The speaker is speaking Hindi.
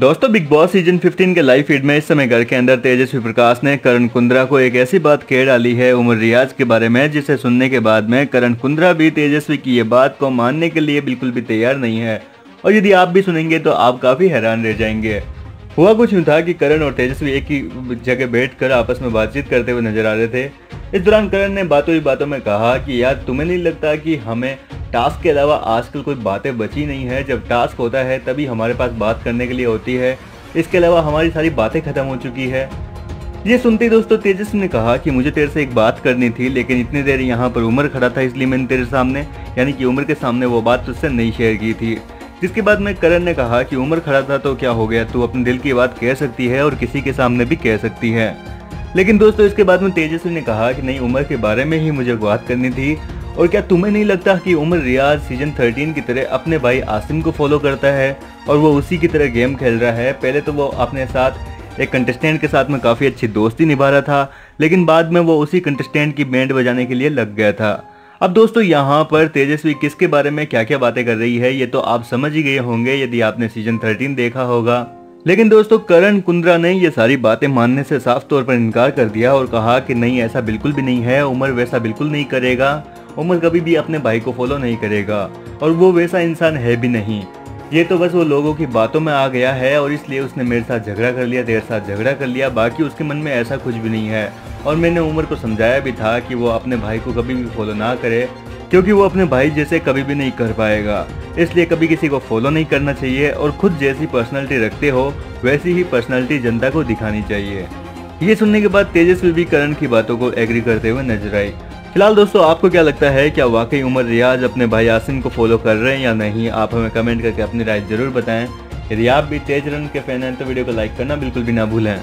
दोस्तों बिग बॉस सीज़न 15 के लाइव फ़ीड में इस समय घर के अंदर तेजस्वी प्रकाश ने करण कुंद्रा को एक ऐसी बात कह डाली है उमर रियाज के बारे में, जिसे सुनने के बाद में करण कुंद्रा भी तेजस्वी की ये बात को मानने के लिए बिल्कुल भी तैयार नहीं है। और यदि आप भी सुनेंगे तो आप काफ़ी हैरान रह जाएँगे। हुआ कुछ यूँ था कि करण और तेजस्वी एक ही जगह बैठकर आपस में बातचीत करते हुए नज़र आ रहे थे। इस दौरान करण ने बातों ही बातों में कहा कि, यार, तुम्हें नहीं लगता कि हमें टास्क के अलावा आजकल कोई बातें बची नहीं है। जब टास्क होता है, तभी हमारे पास बात करने के लिए होती है। इसके अलावा हमारी सारी बातें खत्म हो चुकी है। ये सुनते ही दोस्तों तेजस्वी ने कहा कि मुझे तेरे से एक बात करनी थी, लेकिन इतनी देर यहाँ पर उम्र खड़ा था, इसलिए मैंने तेरे सामने, यानी कि उम्र के सामने वो बात तुझसे नहीं शेयर की थी। जिसके बाद में करण ने कहा कि उम्र खड़ा था तो क्या हो गया? तू अपने दिल की बात कह सकती है और किसी के सामने भी कह सकती है। लेकिन दोस्तों, इसके बाद में तेजस्वी ने कहा कि नहीं, उम्र के बारे में ही मुझे बात करनी थी। और क्या तुम्हें नहीं लगता कि उमर रियाज सीज़न 13 की तरह अपने भाई आसिम को फॉलो करता है और वो उसी की तरह गेम खेल रहा है? पहले तो वो अपने साथ एक कंटेस्टेंट के साथ में काफ़ी अच्छी दोस्ती निभा रहा था, लेकिन बाद में वो उसी कंटेस्टेंट की बैंड बजाने के लिए लग गया था। अब दोस्तों, यहाँ पर तेजस्वी किसके बारे में क्या क्या बातें कर रही है, ये तो आप समझ ही गए होंगे, यदि आपने सीज़न 13 देखा होगा। लेकिन दोस्तों, करण कुंद्रा ने ये सारी बातें मानने से साफ़ तौर पर इनकार कर दिया और कहा कि नहीं, ऐसा बिल्कुल भी नहीं है, उमर वैसा बिल्कुल नहीं करेगा। उमर कभी भी अपने भाई को फॉलो नहीं करेगा। और वो वैसा इंसान है भी नहीं। ये तो बस वो लोगों की बातों में आ गया है और इसलिए उसने मेरे साथ झगड़ा कर लिया, तेरे साथ झगड़ा कर लिया। बाकी उसके मन में ऐसा कुछ भी नहीं है। और मैंने उमर को समझाया भी था कि वो अपने भाई को कभी भी फॉलो ना करे, क्योंकि वो अपने भाई जैसे कभी भी नहीं कर पाएगा। इसलिए कभी किसी को फॉलो नहीं करना चाहिए और खुद जैसी पर्सनैलिटी रखते हो, वैसी ही पर्सनैलिटी जनता को दिखानी चाहिए। ये सुनने के बाद तेजस्वी भी करण की बातों को एग्री करते हुए नज़र आई। फ़िलहाल दोस्तों, आपको क्या लगता है, क्या वाकई उमर रियाज अपने भाई आसिम को फॉलो कर रहे हैं या नहीं? आप हमें कमेंट करके अपनी राय ज़रूर बताएँ। यदि आप भी तेज रन के फ़ैन हैं तो वीडियो को लाइक करना बिल्कुल भी ना भूलें।